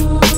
Ooh.